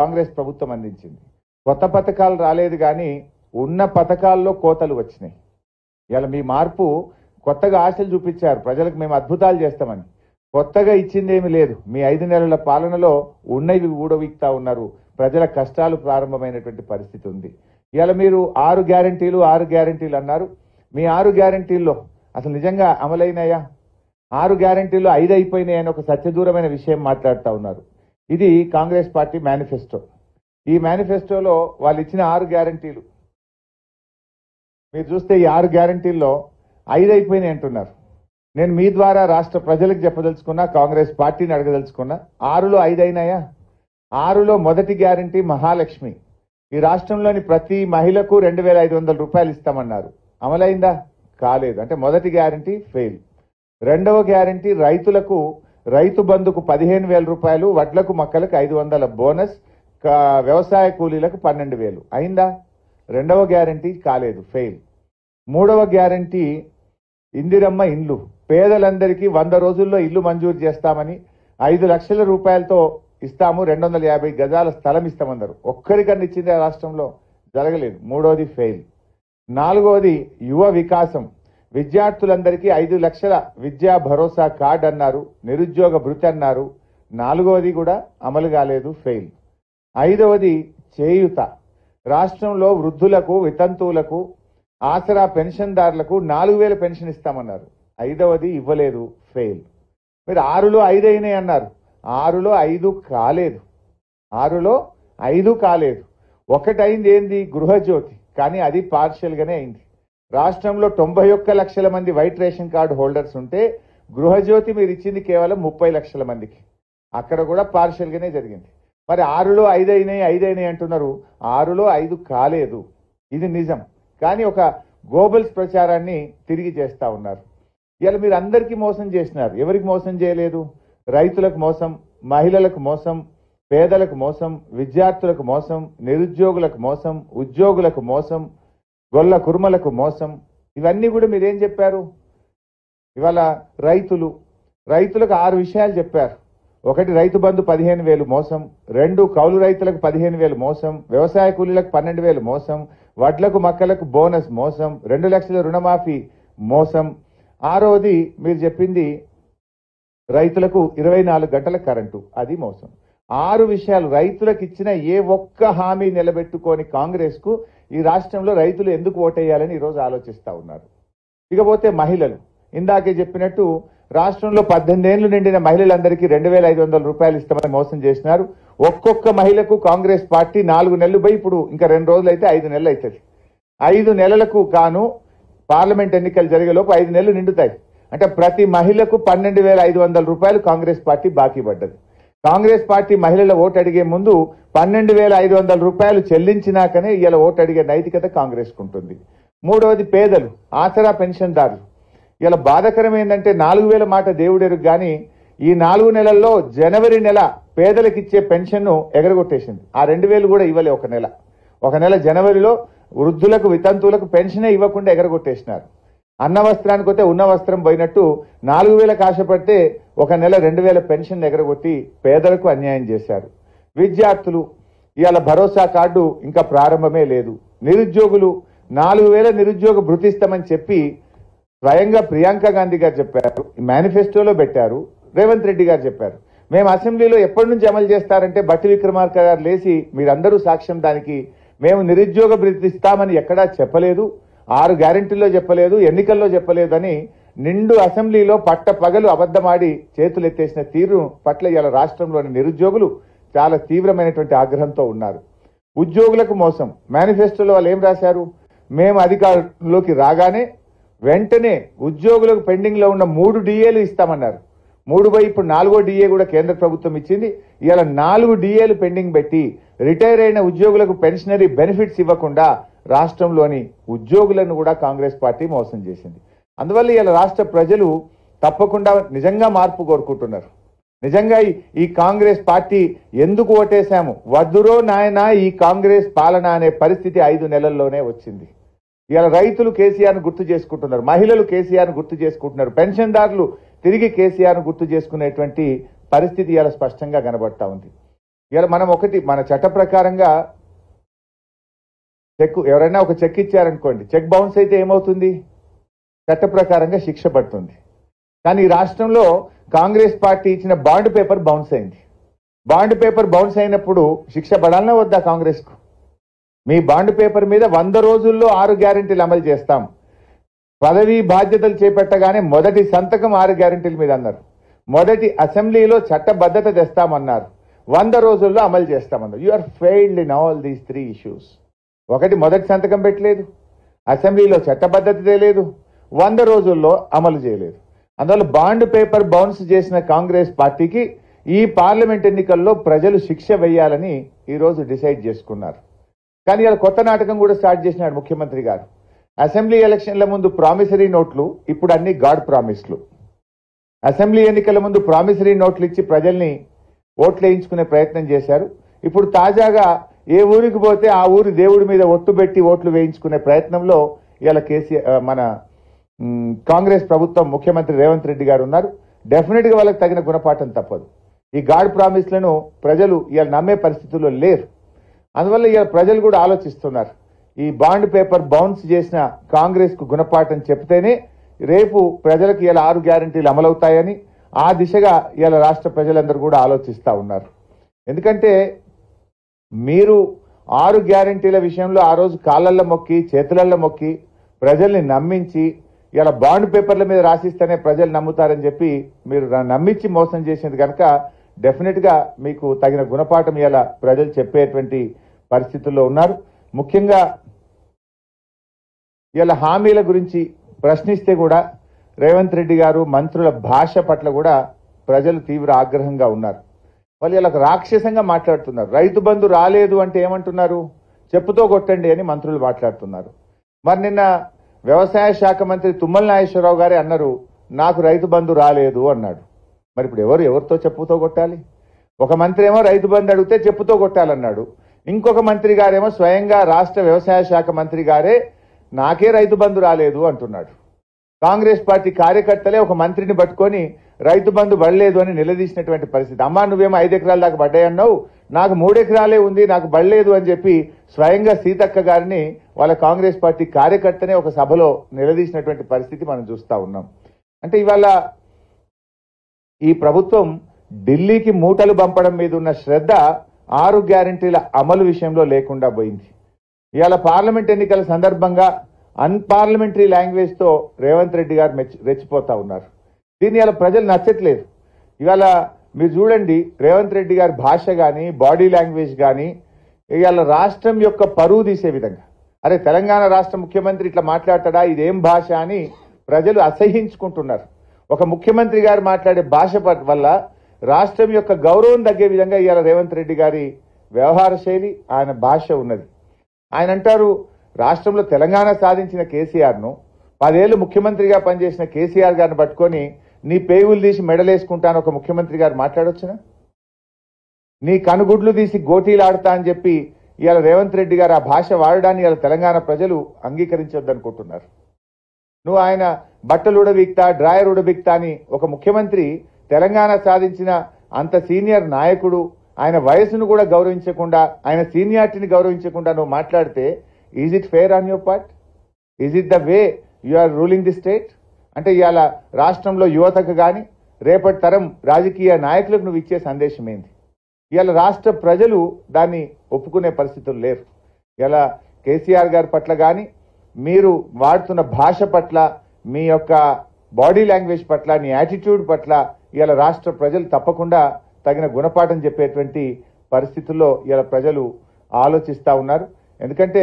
కాంగ్రెస్ ప్రభుత్వం అందించింది. కొత్త పథకాలు రాలేదు కానీ ఉన్న పథకాల్లో కోతలు వచ్చినాయి. ఇలా మీ మార్పు కొత్తగా ఆశలు చూపించారు. ప్రజలకు మేము అద్భుతాలు చేస్తామని. కొత్తగా ఇచ్చిందేమీ లేదు. మీ ఐదు నెలల పాలనలో ఉన్నవి ఊడవిక్తా ఉన్నారు. ప్రజల కష్టాలు ప్రారంభమైనటువంటి పరిస్థితి ఉంది. ఇవాళ మీరు ఆరు గ్యారంటీలు ఆరు గ్యారంటీలు అన్నారు. మీ ఆరు గ్యారంటీల్లో అసలు నిజంగా అమలైనాయా? ఆరు గ్యారంటీలు ఐదు అయిపోయినాయి ఒక సత్యదూరమైన విషయం మాట్లాడుతూ ఉన్నారు. ఇది కాంగ్రెస్ పార్టీ మేనిఫెస్టో. ఈ మేనిఫెస్టోలో వాళ్ళు ఇచ్చిన ఆరు గ్యారంటీలు. మీరు చూస్తే ఈ ఆరు గ్యారంటీల్లో ఐదు అయిపోయినాయి అంటున్నారు. నేను మీ ద్వారా రాష్ట్ర ప్రజలకు చెప్పదలుచుకున్నా కాంగ్రెస్ పార్టీని అడగదలుచుకున్నా ఆరులో ఐదు అయినాయా? ఆరులో మొదటి గ్యారంటీ మహాలక్ష్మి. ఈ రాష్ట్రంలోని ప్రతి మహిళకు రెండు వేల ఐదు వందల రూపాయలు ఇస్తామన్నారు. అమలైందా? కాలేదు. అంటే మొదటి గ్యారంటీ ఫెయిల్. రెండవ గ్యారంటీ రైతులకు రైతు బంధుకు పదిహేను వేల రూపాయలు వడ్లకు మొక్కలకు ఐదు వందల బోనస్ వ్యవసాయ కూలీలకు పన్నెండు వేలు. అయిందా? రెండవ గ్యారంటీ కాలేదు ఫెయిల్. మూడవ గ్యారంటీ ఇందిరమ్మ ఇండ్లు. పేదలందరికీ వంద రోజుల్లో ఇల్లు మంజూరు చేస్తామని ఐదు లక్షల రూపాయలతో ఇస్తాము రెండు వందల యాభై గజాల స్థలం ఇస్తామన్నారు. ఒక్కరికన్నా ఇచ్చింది ఆ రాష్ట్రంలో జరగలేదు. మూడవది ఫెయిల్. నాలుగవది యువ వికాసం. విద్యార్థులందరికీ ఐదు లక్షల విద్యా భరోసా కార్డ్ అన్నారు నిరుద్యోగ భృతి అన్నారు. నాలుగవది కూడా అమలు కాలేదు ఫెయిల్. ఐదవది చేయుత. రాష్ట్రంలో వృద్ధులకు వితంతువులకు ఆసరా పెన్షన్దారులకు నాలుగు వేల పెన్షన్ ఇస్తామన్నారు. ఐదవది ఇవ్వలేదు ఫెయిల్. మీరు ఆరులో ఐదు అయినాయి అన్నారు. ఆరులో ఐదు కాలేదు. ఆరులో ఐదు కాలేదు. ఒకటైంది ఏంది? గృహజ్యోతి. కానీ అది పార్షియల్గానే అయింది. రాష్ట్రంలో తొంభై ఒక్క లక్షల మంది వైట్ రేషన్ కార్డు హోల్డర్స్ ఉంటే గృహజ్యోతి మీరు ఇచ్చింది కేవలం ముప్పై లక్షల మందికి. అక్కడ కూడా పార్షియల్గానే జరిగింది. మరి ఆరులో ఐదు అయినాయి ఐదు అయినాయి అంటున్నారు. ఆరులో ఐదు కాలేదు. ఇది నిజం. కానీ ఒక గోబల్స్ ప్రచారాన్ని తిరిగి చేస్తా ఉన్నారు. ఇలా మీరు అందరికీ మోసం చేసినారు. ఎవరికి మోసం చేయలేదు? రైతులకు మోసం మహిళలకు మోసం పేదలకు మోసం విద్యార్థులకు మోసం నిరుద్యోగులకు మోసం ఉద్యోగులకు మోసం గొల్ల కుర్మలకు మోసం. ఇవన్నీ కూడా మీరేం చెప్పారు? ఇవాళ రైతులు రైతులకు ఆరు విషయాలు చెప్పారు. ఒకటి రైతు బంధు పదిహేను వేలు మోసం. రెండు కౌలు రైతులకు పదిహేను వేలు మోసం. వ్యవసాయ కూలీలకు పన్నెండు వేలు మోసం. వడ్లకు మక్కలకు బోనస్ మోసం. రెండు లక్షల రుణమాఫీ మోసం. ఆరవది మీరు చెప్పింది రైతులకు ఇరవై నాలుగు గంటల కరెంటు. అది మోసం. ఆరు విషయాలు రైతులకు ఇచ్చిన ఏ ఒక్క హామీ నిలబెట్టుకొని కాంగ్రెస్కు ఈ రాష్ట్రంలో రైతులు ఎందుకు ఓటేయాలని ఈరోజు ఆలోచిస్తా ఉన్నారు. ఇకపోతే మహిళలు. ఇందాకే చెప్పినట్టు రాష్ట్రంలో పద్దెనిమిది ఏళ్ళు నిండిన మహిళలందరికీ రెండు వేల ఐదు వందల రూపాయలు ఇస్తామని మోసం చేసినారు. ఒక్కొక్క మహిళకు కాంగ్రెస్ పార్టీ నాలుగు నెలలు పోయి ఇప్పుడు ఇంకా రెండు రోజులు అయితే ఐదు నెలలు అవుతుంది ఐదు నెలలకు కాను పార్లమెంట్ ఎన్నికలు జరిగేలోపు ఐదు నెలలు నిండుతాయి. అంటే ప్రతి మహిళకు పన్నెండు వేల ఐదు వందల రూపాయలు కాంగ్రెస్ పార్టీ బాకీ పడ్డది. కాంగ్రెస్ పార్టీ మహిళల ఓటు అడిగే ముందు పన్నెండు వేల ఐదు వందల రూపాయలు చెల్లించినాకనే ఇవాళ ఓటు అడిగే నైతికత కాంగ్రెస్ ఉంటుంది మూడవది పేదలు ఆసరా పెన్షన్దారులు. ఇలా బాధకరం ఏంటంటే నాలుగు వేల మాట దేవుడెరుగు కానీ ఈ నాలుగు నెలల్లో జనవరి నెల పేదలకు ఇచ్చే పెన్షన్ను ఎగరగొట్టేసింది. ఆ రెండు వేలు కూడా ఇవ్వలే ఒక నెల. ఒక నెల జనవరిలో వృద్ధులకు వితంతువులకు పెన్షనే ఇవ్వకుండా ఎగరగొట్టేసినారు. అన్న వస్త్రానికి వస్తే ఉన్న వస్త్రం పోయినట్టు నాలుగు వేలకు ఆశపడితే ఒక నెల రెండు వేల పెన్షన్ ఎగరగొట్టి పేదలకు అన్యాయం చేశారు. విద్యార్థులు ఇవాళ భరోసా కార్డు ఇంకా ప్రారంభమే లేదు. నిరుద్యోగులు నాలుగు వేల నిరుద్యోగ భృతిస్తామని చెప్పి స్వయంగా ప్రియాంక గాంధీ గారు చెప్పారు మేనిఫెస్టోలో పెట్టారు రేవంత్ రెడ్డి గారు చెప్పారు. మేము అసెంబ్లీలో ఎప్పటి నుంచి అమలు చేస్తారంటే బట్టి విక్రమార్క గారు లేచి మీరందరూ సాక్ష్యం దానికి మేము నిరుద్యోగ భృతిస్తామని ఎక్కడా చెప్పలేదు. ఆరు గ్యారెంటీల్లో చెప్పలేదు ఎన్నికల్లో చెప్పలేదని నిండు అసెంబ్లీలో పట్ట పగలు అబద్దమాడి చేతులెత్తేసిన తీరు పట్ల ఇలా రాష్ట్రంలోని నిరుద్యోగులు చాలా తీవ్రమైనటువంటి ఆగ్రహంతో ఉన్నారు. ఉద్యోగులకు మోసం. మేనిఫెస్టోలో వాళ్ళు ఏం రాశారు? మేము అధికారంలోకి రాగానే వెంటనే ఉద్యోగులకు పెండింగ్లో ఉన్న మూడు డిఏలు ఇస్తామన్నారు. మూడు బై ఇప్పుడు నాలుగో డిఏ కూడా కేంద్ర ప్రభుత్వం ఇచ్చింది. ఇలా నాలుగు డిఏలు పెండింగ్ పెట్టి రిటైర్ అయిన ఉద్యోగులకు పెన్షనరీ బెనిఫిట్స్ ఇవ్వకుండా రాష్ట్రంలోని ఉద్యోగులను కూడా కాంగ్రెస్ పార్టీ మోసం చేసింది. అందువల్ల ఇలా రాష్ట్ర ప్రజలు తప్పకుండా నిజంగా మార్పు కోరుకుంటున్నారు. నిజంగా ఈ- ఈ కాంగ్రెస్ పార్టీ ఎందుకు ఓటేశాము? వద్దురో నాయనా ఈ కాంగ్రెస్ పాలన అనే పరిస్థితి ఐదు నెలల్లోనే వచ్చింది. ఇలా రైతులు కేసీఆర్ను గుర్తు చేసుకుంటున్నారు. మహిళలు కేసీఆర్ను గుర్తు చేసుకుంటున్నారు. పెన్షన్దారులు తిరిగి కేసీఆర్ను గుర్తు చేసుకునేటువంటి పరిస్థితి ఇలా స్పష్టంగా కనబడతా ఉంది. ఇలా మనం ఒకటి మన చట్ట ప్రకారంగా చెక్ ఎవరైనా ఒక చెక్ ఇచ్చారనుకోండి చెక్ బౌన్స్ అయితే ఏమవుతుంది? చట్ట ప్రకారంగా శిక్ష పడుతుంది. కానీ ఈ రాష్ట్రంలో కాంగ్రెస్ పార్టీ ఇచ్చిన బాండ్ పేపర్ బౌన్స్ అయింది. బాండ్ పేపర్ బౌన్స్ అయినప్పుడు శిక్ష పడాలనే వద్దా కాంగ్రెస్కు? మీ బాండ్ పేపర్ మీద వంద రోజుల్లో ఆరు గ్యారెంటీలు అమలు చేస్తాం. పదవీ బాధ్యతలు చేపట్టగానే మొదటి సంతకం ఆరు గ్యారెంటీల మీద అన్నారు. మొదటి అసెంబ్లీలో చట్టబద్ధత తెస్తామన్నారు. వంద రోజుల్లో అమలు చేస్తామన్నారు. You are failed in all these three issues ఒకటి మొదటి సంతకం పెట్టలేదు అసెంబ్లీలో చట్టబద్ధత లేదు వంద రోజుల్లో అమలు చేయలేదు. అందువల్ల బాండ్ పేపర్ బౌన్స్ చేసిన కాంగ్రెస్ పార్టీకి ఈ పార్లమెంట్ ఎన్నికల్లో ప్రజలు శిక్ష వేయాలని ఈరోజు డిసైడ్ చేసుకున్నారు. కానీ ఇలా కొత్త నాటకం కూడా స్టార్ట్ చేసినాడు ముఖ్యమంత్రి గారు. అసెంబ్లీ ఎలక్షన్ల ముందు ప్రామిసరీ నోట్లు ఇప్పుడు అన్ని గాడ్ ప్రామిస్లు. అసెంబ్లీ ఎన్నికల ముందు ప్రామిసరీ నోట్లు ఇచ్చి ప్రజల్ని ఓట్లు వేయించుకునే ప్రయత్నం చేశారు. ఇప్పుడు తాజాగా ఏ ఊరికి పోతే ఆ ఊరి దేవుడి మీద ఒట్టు పెట్టి ఓట్లు వేయించుకునే ప్రయత్నంలో ఇవాళ కేసీఆర్ మన కాంగ్రెస్ ప్రభుత్వం ముఖ్యమంత్రి రేవంత్ రెడ్డి గారు ఉన్నారు. డెఫినెట్గా వాళ్ళకి తగిన గుణపాఠం తప్పదు. ఈ గాడ్ ప్రామిస్లను ప్రజలు ఇవాళ నమ్మే పరిస్థితుల్లో లేరు. అందువల్ల ఇవాళ ప్రజలు కూడా ఆలోచిస్తున్నారు. ఈ బాండ్ పేపర్ బౌన్స్ చేసిన కాంగ్రెస్కు గుణపాఠం చెప్తేనే రేపు ప్రజలకు ఇలా ఆరు గ్యారంటీలు అమలవుతాయని ఆ దిశగా ఇలా రాష్ట్ర ప్రజలందరూ కూడా ఆలోచిస్తూ ఉన్నారు. ఎందుకంటే మీరు ఆరు గ్యారంటీల విషయంలో ఆ రోజు కాళ్ళల్లో మొక్కి చేతులల్లో మొక్కి ప్రజల్ని నమ్మించి ఇలా బాండ్ పేపర్ల మీద రాసిస్తేనే ప్రజలు నమ్ముతారని చెప్పి మీరు నమ్మించి మోసం చేసింది కనుక డెఫినెట్గా మీకు తగిన గుణపాఠం ఇలా ప్రజలు చెప్పేటువంటి పరిస్థితుల్లో ఉన్నారు. ముఖ్యంగా ఇలా హామీల గురించి ప్రశ్నిస్తే కూడా రేవంత్ రెడ్డి గారు మంత్రుల భాష పట్ల కూడా ప్రజలు తీవ్ర ఆగ్రహంగా ఉన్నారు. వాళ్ళు ఇలా రాక్షసంగా మాట్లాడుతున్నారు. రైతు బంధు రాలేదు అంటే ఏమంటున్నారు? చెప్పుతో కొట్టండి అని మంత్రులు మాట్లాడుతున్నారు. మరి నిన్న వ్యవసాయ శాఖ మంత్రి తుమ్మల నాగేశ్వరరావు గారే అన్నారు నాకు రైతు బంధు రాలేదు అన్నాడు. మరి ఇప్పుడు ఎవరు ఎవరితో చెప్పుతో కొట్టాలి? ఒక మంత్రి ఏమో రైతు బంధు అడిగితే చెప్పుతో కొట్టాలన్నాడు. ఇంకొక మంత్రి గారేమో స్వయంగా రాష్ట్ర వ్యవసాయ శాఖ మంత్రి గారే నాకే రైతు బంధు రాలేదు అంటున్నాడు. కాంగ్రెస్ పార్టీ కార్యకర్తలే ఒక మంత్రిని పట్టుకొని రైతు బంధు పడలేదు అని నిలదీసినటువంటి పరిస్థితి. అమ్మా నువ్వేమో ఐదు ఎకరాల దాకా పడ్డాయన్నావు. నాకు మూడెకరాలే ఉంది నాకు పడలేదు అని చెప్పి స్వయంగా సీతక్క గారిని వాళ్ళ కాంగ్రెస్ పార్టీ కార్యకర్తనే ఒక సభలో నిలదీసినటువంటి పరిస్థితి మనం చూస్తా ఉన్నాం. అంటే ఇవాళ ఈ ప్రభుత్వం ఢిల్లీకి మూటలు పంపడం మీద ఉన్న శ్రద్ధ ఆరు గ్యారంటీల అమలు విషయంలో లేకుండా పోయింది. ఇవాళ పార్లమెంట్ ఎన్నికల సందర్భంగా అన్పార్లమెంటరీ లాంగ్వేజ్తో రేవంత్ రెడ్డి గారు మెచ్చి రెచ్చిపోతా ఉన్నారు. దీన్ని ఇవాళ ప్రజలు నచ్చట్లేదు. ఇవాళ మీరు చూడండి రేవంత్ రెడ్డి గారి భాష కానీ బాడీ లాంగ్వేజ్ కానీ ఇవాళ రాష్ట్రం యొక్క పరువు తీసే విధంగా. అరే తెలంగాణ రాష్ట్ర ముఖ్యమంత్రి ఇట్లా మాట్లాడతాడా? ఇదేం భాష అని ప్రజలు అసహించుకుంటున్నారు. ఒక ముఖ్యమంత్రి గారు మాట్లాడే భాష వల్ల రాష్ట్రం యొక్క గౌరవం తగ్గే విధంగా ఇవాళ రేవంత్ రెడ్డి గారి వ్యవహార శైలి ఆయన భాష ఉన్నది. ఆయన అంటారు రాష్ట్రంలో తెలంగాణ సాధించిన కేసీఆర్ను పదేళ్ళు ముఖ్యమంత్రిగా పనిచేసిన కేసీఆర్ గారిని పట్టుకొని నీ పేగులు తీసి మెడలేసుకుంటాను ఒక ముఖ్యమంత్రి గారు మాట్లాడొచ్చునా? నీ కనుగుడ్లు తీసి గోటీలు ఆడతా అని చెప్పి ఇవాళ రేవంత్ రెడ్డి గారు ఆ భాష వాడడాన్ని ఇవాళ తెలంగాణ ప్రజలు అంగీకరించొద్దనుకుంటున్నారు. నువ్వు ఆయన బట్టలు ఉడబిక్తా డ్రాయర్ ఉడబిక్తా అని ఒక ముఖ్యమంత్రి తెలంగాణ సాధించిన అంత సీనియర్ నాయకుడు ఆయన వయసును కూడా గౌరవించకుండా ఆయన సీనియారిటీని గౌరవించకుండా నువ్వు మాట్లాడితే is it fair on your part is it the way you are ruling the state అంటే ఇవాళ రాష్ట్రంలో యువతకు కానీ రేపటి తరం రాజకీయ నాయకులకు నువ్వు ఇచ్చే సందేశం ఏంది? ఇవాళ రాష్ట్ర ప్రజలు దాన్ని ఒప్పుకునే పరిస్థితులు లేరు ఇలా కేసీఆర్ గారి పట్ల కానీ మీరు వాడుతున్న భాష పట్ల మీ యొక్క బాడీ లాంగ్వేజ్ పట్ల నీ యాటిట్యూడ్ పట్ల ఇవాళ రాష్ట్ర ప్రజలు తప్పకుండా తగిన గుణపాఠం చెప్పేటువంటి పరిస్థితుల్లో ఇవాళ ప్రజలు ఆలోచిస్తూ ఉన్నారు. ఎందుకంటే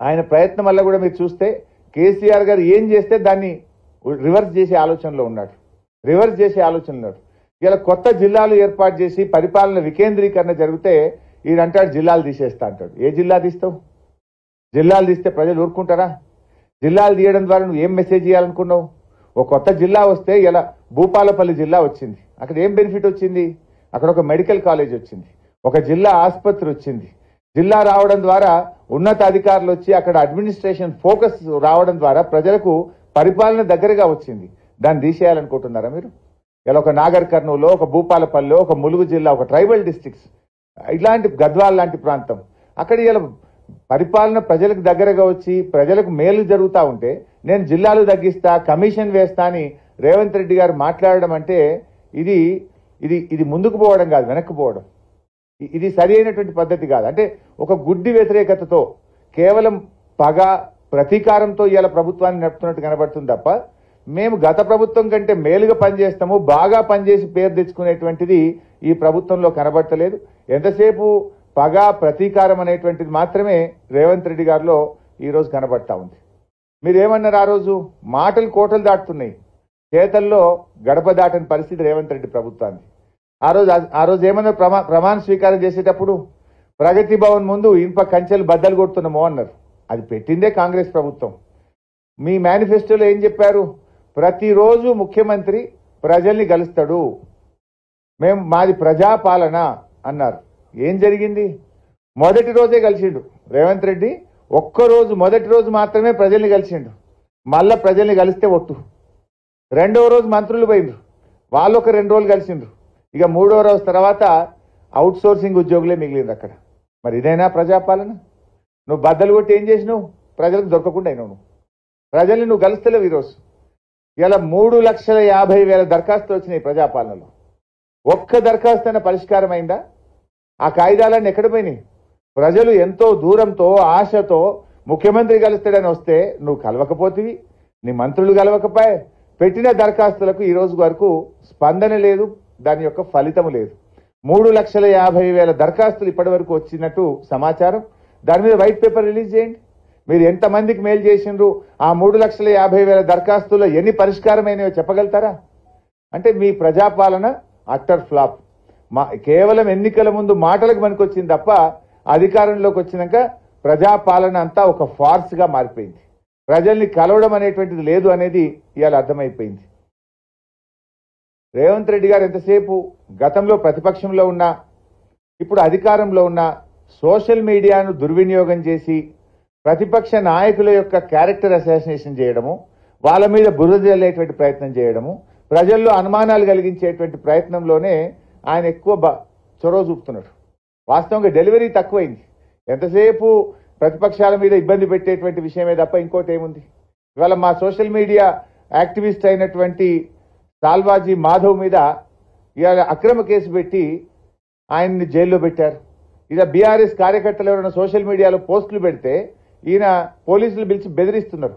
ఆయన ప్రయత్నం వల్ల కూడా మీరు చూస్తే కేసీఆర్ గారు ఏం చేస్తే దాన్ని రివర్స్ చేసే ఆలోచనలో ఉన్నాడు. రివర్స్ చేసే ఆలోచనలో ఉన్నాడు. ఇలా కొత్త జిల్లాలు ఏర్పాటు చేసి పరిపాలన వికేంద్రీకరణ జరిగితే ఈయన అంటాడు జిల్లాలు తీసేస్తా అంటాడు. ఏ జిల్లా తీస్తావు? జిల్లాలు తీస్తే ప్రజలు ఊరుకుంటారా? జిల్లాలు తీయడం ద్వారా నువ్వు ఏం మెసేజ్ చేయాలనుకున్నావు ఒక కొత్త జిల్లా వస్తే ఇలా భూపాలపల్లి జిల్లా వచ్చింది. అక్కడ ఏం బెనిఫిట్ వచ్చింది? అక్కడ ఒక మెడికల్ కాలేజ్ వచ్చింది. ఒక జిల్లా ఆసుపత్రి వచ్చింది. జిల్లా రావడం ద్వారా ఉన్నత అధికారులు వచ్చి అక్కడ అడ్మినిస్ట్రేషన్ ఫోకస్ రావడం ద్వారా ప్రజలకు పరిపాలన దగ్గరగా వచ్చింది. దాన్ని తీసేయాలనుకుంటున్నారా మీరు? ఇలా ఒక నాగర్ కర్నూలు ఒక భూపాలపల్లి ఒక ములుగు జిల్లా ఒక ట్రైబల్ డిస్టిక్స్ ఇలాంటి గద్వాల్ లాంటి ప్రాంతం. అక్కడ ఇలా పరిపాలన ప్రజలకు దగ్గరగా వచ్చి ప్రజలకు మేలు జరుగుతూ ఉంటే నేను జిల్లాలు తగ్గిస్తా కమిషన్ వేస్తా అని రేవంత్ రెడ్డి గారు మాట్లాడడం అంటే ఇది ఇది ఇది ముందుకు పోవడం కాదు వెనక్కి పోవడం. ఇది సరి అయినటువంటి పద్ధతి కాదు. అంటే ఒక గుడ్డి వ్యతిరేకతతో కేవలం పగ ప్రతీకారంతో ఇవాళ ప్రభుత్వాన్ని నడుపుతున్నట్టు కనబడుతుంది తప్ప మేము గత ప్రభుత్వం కంటే మేలుగా పనిచేస్తాము బాగా పనిచేసి పేరు తెచ్చుకునేటువంటిది ఈ ప్రభుత్వంలో కనబడతలేదు. ఎంతసేపు పగ ప్రతీకారం అనేటువంటిది మాత్రమే రేవంత్ రెడ్డి గారిలో ఈరోజు కనబడతా ఉంది. మీరేమన్నారు ఆ రోజు? మాటలు కోటలు దాటుతున్నాయి. చేతల్లో గడప దాటని పరిస్థితి రేవంత్ రెడ్డి ప్రభుత్వాన్ని ఆ రోజు ఆ రోజు ఏమన్నారు ప్రమా ప్రమాణ స్వీకారం చేసేటప్పుడు ప్రగతి భవన్ ముందు ఇనుప కంచెలు బద్దలు కొడుతున్నామో అన్నారు. అది పెట్టిందే కాంగ్రెస్ ప్రభుత్వం. మీ మేనిఫెస్టోలో ఏం చెప్పారు? ప్రతిరోజు ముఖ్యమంత్రి ప్రజల్ని కలుస్తాడు. మేము మాది ప్రజాపాలన అన్నారు. ఏం జరిగింది? మొదటి రోజే కలిసిండు. రేవంత్ రెడ్డి ఒక్కరోజు మొదటి రోజు మాత్రమే ప్రజల్ని కలిసిండు. మళ్ళా ప్రజల్ని కలిస్తే ఒట్టు. రెండవ రోజు మంత్రులు పోయిండ్రు. వాళ్ళు ఒక రెండు రోజులు కలిసిండ్రు. ఇక మూడో రోజు తర్వాత అవుట్ సోర్సింగ్ ఉద్యోగులే మిగిలింది అక్కడ. మరి ఇదేనా ప్రజాపాలన? నువ్వు బద్దలు కొట్టి ఏం చేసినావు? ప్రజలకు దొరకకుండా అయినావు నువ్వు. ప్రజల్ని నువ్వు కలుస్తలేవు ఈరోజు. ఇలా మూడు లక్షల యాభై వేల దరఖాస్తులు వచ్చినాయి ప్రజాపాలనలో. ఒక్క దరఖాస్తు అయినా పరిష్కారం అయిందా? ఆ కాయిదాలన్నీ ఎక్కడ పోయినాయి? ప్రజలు ఎంతో దూరంతో ఆశతో ముఖ్యమంత్రి కలుస్తాడని వస్తే నువ్వు కలవకపోతివి నీ మంత్రులు కలవకపోయే పెట్టిన దరఖాస్తులకు ఈ రోజు వరకు స్పందన లేదు దాని యొక్క ఫలితం లేదు. మూడు లక్షల యాభై వేల దరఖాస్తులు ఇప్పటి వరకు వచ్చినట్టు సమాచారం. దాని మీద వైట్ పేపర్ రిలీజ్ చేయండి. మీరు ఎంతమందికి మేలు చేసిండ్రు? ఆ మూడు లక్షల యాభై వేల దరఖాస్తుల్లో ఎన్ని పరిష్కారమైనవో చెప్పగలుగుతారా? అంటే మీ ప్రజాపాలన అట్టర్ ఫ్లాప్. మా కేవలం ఎన్నికల ముందు మాటలకు పనికొచ్చింది తప్ప అధికారంలోకి వచ్చినాక ప్రజాపాలన అంతా ఒక ఫార్స్గా మారిపోయింది. ప్రజల్ని కలవడం అనేటువంటిది లేదు అనేది ఇవాళ అర్థమైపోయింది. రేవంత్ రెడ్డి గారు ఎంతసేపు గతంలో ప్రతిపక్షంలో ఉన్నా ఇప్పుడు అధికారంలో ఉన్న సోషల్ మీడియాను దుర్వినియోగం చేసి ప్రతిపక్ష నాయకుల యొక్క క్యారెక్టర్ అసాసినేషన్ చేయడము వాళ్ళ మీద బురద జల్లేటువంటి ప్రయత్నం చేయడము ప్రజల్లో అనుమానాలు కలిగించేటువంటి ప్రయత్నంలోనే ఆయన ఎక్కువ బ- చొరవ చూపుతున్నాడు. వాస్తవంగా డెలివరీ తక్కువైంది. ఎంతసేపు ప్రతిపక్షాల మీద ఇబ్బంది పెట్టేటువంటి విషయమే తప్ప ఇంకోటి ఏముంది? ఇవాళ మా సోషల్ మీడియా యాక్టివిస్ట్ అయినటువంటి సాల్వాజీ మాధవ్ మీద ఇవాళ అక్రమ కేసు పెట్టి ఆయన్ని జైల్లో పెట్టారు. ఇలా బీఆర్ఎస్ కార్యకర్తలు ఎవరైనా సోషల్ మీడియాలో పోస్టులు పెడితే ఈయన పోలీసులు పిలిచి బెదిరిస్తున్నారు.